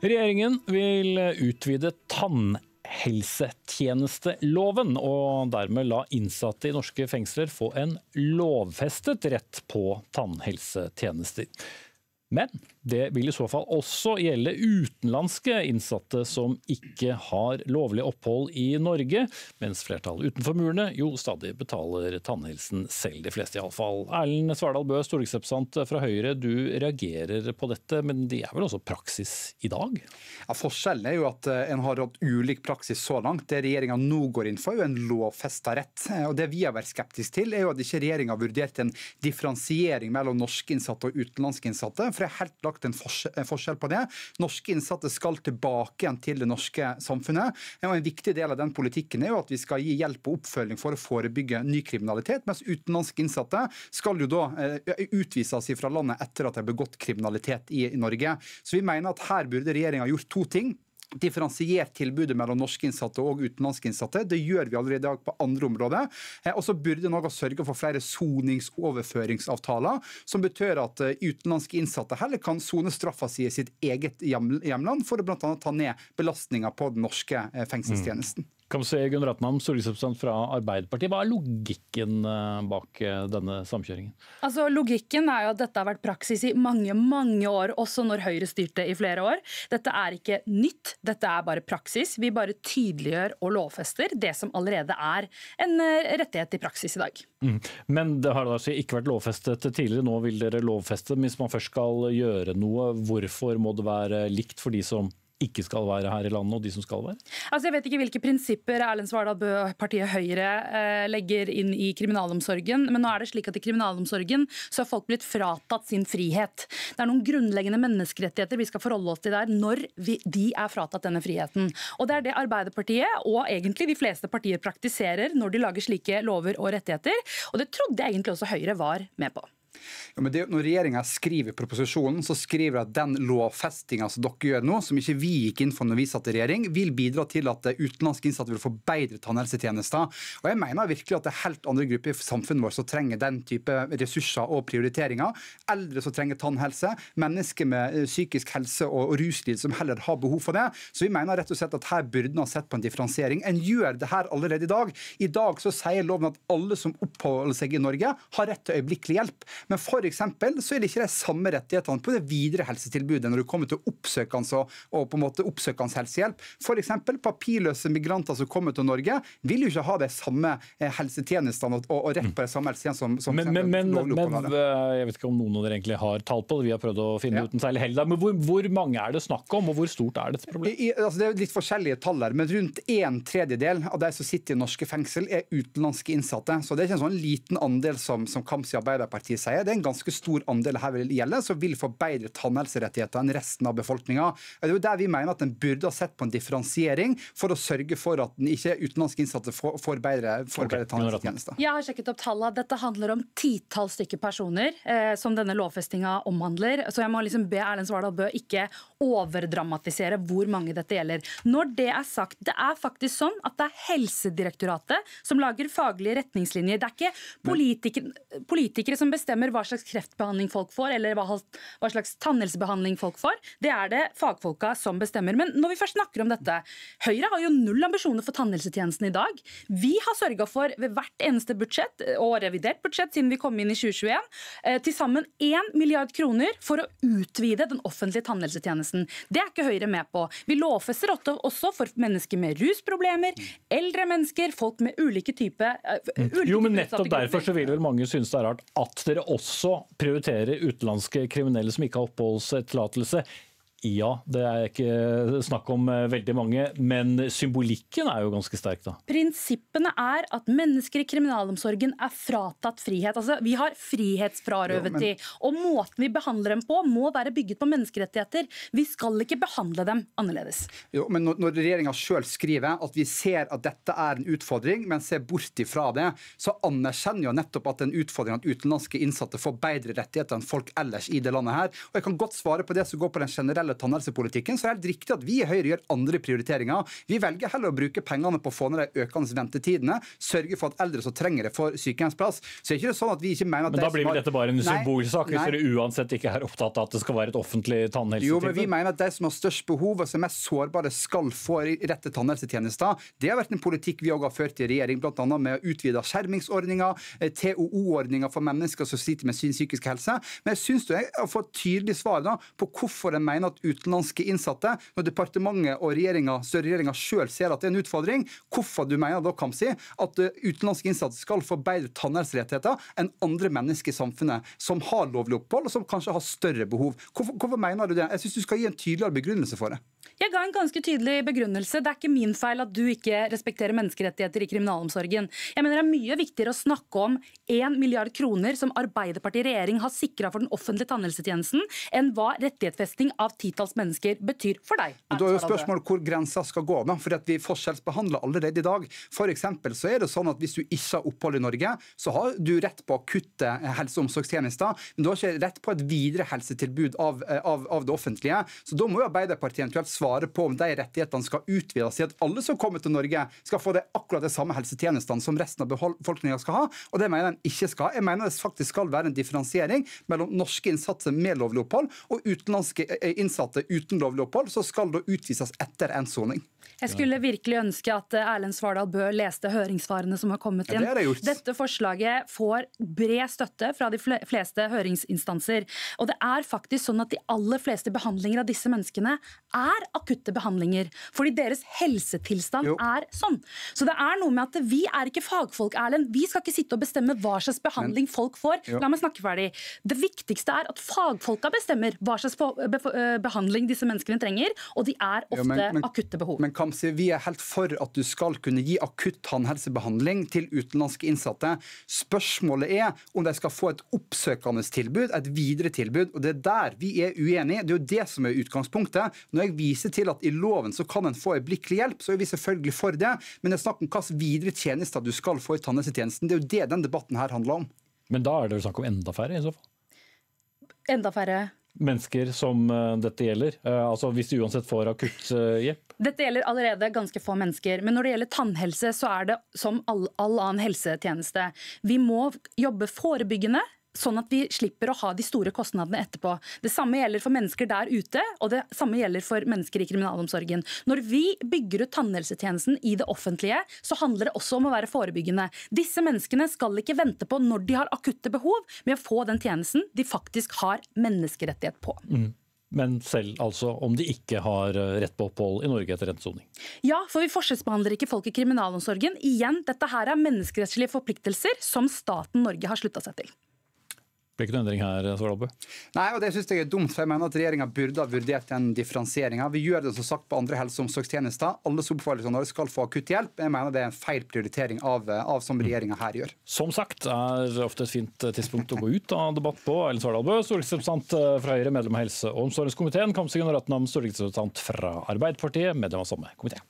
Regjeringen vil utvide tannhelsetjenesteloven, og dermed la innsatte i norske fengsler få en lovfestet rett på tannhelsetjenester. Men det vil i så fall også gjelde utenlandske innsatte som ikke har lovlig opphold i Norge, mens flertallet utenfor murene jo stadig betaler tannhelsen selv, de fleste iallfall. Erlend Svardal Bø, stortingsrepresentant fra Høyre, du reagerer på dette, men det er vel også praksis i dag? Ja, Forskjellen er jo at eh, en har hatt ulik praksis så langt. Det regjeringa nå går inn for, er jo en lovfesta rett. Og Det vi har vært skeptiske til, er jo at ikke regjeringa har vurdert en differensiering mellom norske innsatte og utenlandske innsatte. for det er helt lagt en forskjell på det. Norske innsatte skal tilbake igjen til det norske samfunnet. Og En viktig del av den politikken er jo at vi skal gi hjelp og oppfølging for å forebygge ny kriminalitet, mens utenlandske innsatte skal jo da eh, utvises fra landet etter at de har begått kriminalitet i Norge. Så vi mener at her burde regjeringa gjort to ting differensiert tilbudet mellom norske innsatte og utenlandske innsatte. Det gjør vi allerede i dag på andre områder. Eh, og så burde Norge sørge for flere soningsoverføringsavtaler, som betyr at eh, utenlandske innsatte heller kan sone straffa si i sitt eget hjemland, for å bl.a. ta ned belastninga på den norske eh, fengselstjenesten. Mm. Kan se Gunn Ratnam, stortingsrepresentant fra Arbeiderpartiet. Hva er logikken eh, bak eh, denne samkjøringen? Altså, Logikken er jo at dette har vært praksis i mange mange år, også når Høyre styrte i flere år. Dette er ikke nytt, dette er bare praksis. Vi bare tydeliggjør og lovfester det som allerede er en eh, rettighet i praksis i dag. Mm. Men det har altså ikke vært lovfestet tidligere, nå vil dere lovfeste. Hvis man først skal gjøre noe, hvorfor må det være likt for de som ikke skal være her i landet, og de som skal være? Altså, jeg vet ikke hvilke prinsipper Erlend Svardal Bøe og partiet Høyre eh, legger inn i kriminalomsorgen, men nå er det slik at i kriminalomsorgen så har folk blitt fratatt sin frihet. Det er noen grunnleggende menneskerettigheter vi skal forholde oss til der når vi, de er fratatt denne friheten. Og Det er det Arbeiderpartiet og egentlig de fleste partier praktiserer når de lager slike lover og rettigheter, og det trodde jeg egentlig også Høyre var med på. Ja, det, når regjeringa skriver proposisjonen, så skriver de at den lovfestinga som dere gjør nå, som ikke vi gikk inn for når vi satt i regjering, vil bidra til at utenlandske innsatte vil få bedre tannhelsetjenester. Og Jeg mener virkelig at det er helt andre grupper i samfunnet vårt som trenger den type ressurser og prioriteringer. Eldre som trenger tannhelse, mennesker med eh, psykisk helse og ruslid som heller har behov for det. Så vi mener rett og slett at her burde man sett på en differensiering. En gjør det her allerede i dag. I dag så sier loven at alle som oppholder seg i Norge, har rett til øyeblikkelig hjelp. Men for eksempel, så er det ikke de samme rettighetene på det videre helsetilbudet når du kommer til oppsøkende og, og på en måte oppsøkende helsehjelp. F.eks. papirløse migranter som kommer til Norge, vil jo ikke ha de samme eh, helsetjenestene og, og rett på det samme helsetjenestene som, som men, men, men, men, eh, Jeg vet ikke om noen av dere egentlig har tall på det, vi har prøvd å finne ja. uten særlig hell. Men hvor, hvor, mange er det snakk om, og hvor stort er dette problemet? I, altså det er litt forskjellige tall her, men rundt en tredjedel av de som sitter i norske fengsel, er utenlandske innsatte. Så det er ikke en sånn liten andel som, som Kamzy Arbeiderpartiet sier. Det er en ganske stor andel her vil gjelde, som vil få bedre tannhelserettigheter enn resten av befolkninga. Det er jo der vi mener at en burde ha sett på en differensiering for å sørge for at den ikke utenlandske innsatte får, får bedre, får bedre tannhelsetjenester. Jeg har sjekket opp tallene. Dette handler om titalls stykker personer eh, som denne lovfestinga omhandler. Så jeg må liksom be Erlend Svardal Bøe ikke overdramatisere hvor mange dette gjelder. Når det er sagt, det er faktisk sånn at det er Helsedirektoratet som lager faglige retningslinjer. Det er ikke politikere, politikere som bestemmer hva slags kreftbehandling folk får, eller hva, hva slags tannhelsebehandling folk får. Det er det fagfolka som bestemmer. Men når vi først snakker om dette, Høyre har jo null ambisjoner for tannhelsetjenesten i dag. Vi har sørga for ved hvert eneste budsjett, og revidert budsjett siden vi kom inn i 2021, eh, til sammen 1 milliard kroner for å utvide den offentlige tannhelsetjenesten. Det er ikke Høyre med på. Vi lovfester også for mennesker med rusproblemer, eldre mennesker, folk med ulike typer uh, Jo, men nettopp derfor så vil vel mange synes det er rart at dere også prioritere utenlandske kriminelle som ikke har oppholdstillatelse ja, det er ikke snakk om eh, veldig mange, men symbolikken er jo ganske sterk, da. Prinsippene er at mennesker i kriminalomsorgen er fratatt frihet. Altså, Vi har frihetsfrarøvetid, men... og måten vi behandler dem på må være bygget på menneskerettigheter. Vi skal ikke behandle dem annerledes. Jo, men Når, når regjeringa sjøl skriver at vi ser at dette er en utfordring, men ser bort ifra det, så anerkjenner jo nettopp at det er en utfordring at utenlandske innsatte får bedre rettigheter enn folk ellers i det landet her. Og Jeg kan godt svare på det som går på den generelle gjelder tannhelsepolitikken, så er det helt riktig at vi i Høyre gjør andre prioriteringer. Vi velger heller å bruke pengene på å få ned de økende ventetidene, sørge for at eldre som trenger det, får sykehjemsplass. Så er det ikke sånn at vi ikke mener at Men da blir vel dette bare en symbolsak, hvis dere uansett ikke er opptatt av at det skal være et offentlig tannhelsetilbud? Jo, men vi mener at de som har størst behov og som er mest sårbare, skal få rett til tannhelsetjenester. Det har vært en politikk vi òg har ført i regjering, bl.a. med å utvide skjermingsordninger, eh, TOO-ordninger for mennesker som sliter med sin psykiske helse. Men jeg syns du har fått tydelig svar da, på hvorfor en mener at utenlandske innsatte, når departementet og regjeringa, sjøl ser at det er en utfordring, hvorfor du mener da, Kamzy, at eh, utenlandske innsatte skal få bedre tannhelserettigheter enn andre mennesker i samfunnet som har lovlig opphold, og som kanskje har større behov. Hvorfor, hvorfor mener du det? Jeg syns du skal gi en tydeligere begrunnelse for det. Jeg ga en ganske tydelig begrunnelse. Det er ikke min feil at du ikke respekterer menneskerettigheter i kriminalomsorgen. Jeg mener Det er mye viktigere å snakke om 1 milliard kroner som Arbeiderpartiet i regjering har sikra for den offentlige tannhelsetjenesten, enn hva rettighetsfesting av titalls mennesker betyr for deg. Da er jo spørsmålet hvor grensa skal gå. Da, at Vi forskjellsbehandler allerede i dag. For så er det sånn at Hvis du ikke har opphold i Norge, så har du rett på akutte helse- og omsorgstjenester, men du har ikke rett på et videre helsetilbud av, av, av det offentlige. Så Da må jo Arbeiderpartiet eventuelt svare på om de rettighetene skal utvides til at alle som kommer til Norge, skal få det akkurat de samme helsetjenestene som resten av befolkninga skal ha. Og det mener en ikke skal. Jeg mener det faktisk skal være en differensiering mellom norske innsatser med lovlig opphold og utenlandske eh, innsatte uten lovlig opphold, så skal da utvises etter en soning. Jeg skulle virkelig ønske at eh, Erlend Svardal Bø leste høringssvarene som har kommet inn. Ja, det det Dette forslaget får bred støtte fra de fleste høringsinstanser. Og det er faktisk sånn at de aller fleste behandlinger av disse menneskene er akutte behandlinger. Fordi deres helsetilstand jo. er sånn. Så det er noe med at vi er ikke fagfolk, Erlend. Vi skal ikke sitte og bestemme hva slags behandling Men, folk får. Jo. La meg snakke ferdig. Det viktigste er at fagfolka bestemmer hva slags behandling disse menneskene trenger, og de er ofte jo, men, men, akutte behov. Men Kamsi, vi er helt for at du skal kunne gi akutt tannhelsebehandling til utenlandske innsatte. Spørsmålet er om de skal få et oppsøkende tilbud, et videre tilbud. og Det er der vi er uenige. Det er jo det som er utgangspunktet. Når jeg viser til at i loven så kan en få øyeblikkelig hjelp, så er vi selvfølgelig for det. Men det er snakk om hvilke videre tjenester du skal få i tannhelsetjenesten. Det er jo det den debatten her handler om. Men da er det jo snakk om enda færre, i så fall? Enda færre mennesker som eh, dette gjelder? Eh, altså Hvis de uansett får akutt hjelp? Dette gjelder allerede ganske få mennesker. Men når det gjelder tannhelse, så er det som all, all annen helsetjeneste. Vi må jobbe forebyggende sånn at vi slipper å ha de store kostnadene etterpå. Det samme gjelder for mennesker der ute, og det samme gjelder for mennesker i kriminalomsorgen. Når vi bygger ut tannhelsetjenesten i det offentlige, så handler det også om å være forebyggende. Disse menneskene skal ikke vente på når de har akutte behov, med å få den tjenesten de faktisk har menneskerettighet på. Mm. Men selv altså om de ikke har eh, rett på opphold i Norge etter endt Ja, for vi forskjellsbehandler ikke folk i kriminalomsorgen. Igjen, dette her er menneskerettslige forpliktelser som staten Norge har slutta seg til blir ikke noen endring her, Svaralbø? Nei, og det syns jeg er dumt. for jeg mener at Regjeringa burde ha vurdert den differensieringa. Vi gjør det som sagt på andre helse- og omsorgstjenester. Alle som oppfaller skal få akutt hjelp. Jeg mener det er en feil prioritering av, av som regjeringa her gjør. Som sagt er ofte et fint tidspunkt å gå ut av debatt på. Ellen Svardalbø, stortingsrepresentant fra Høyre, medlem av helse- og omsorgskomiteen. Kamzy Gunaratnam, stortingsrepresentant fra Arbeiderpartiet, medlem av samme komité.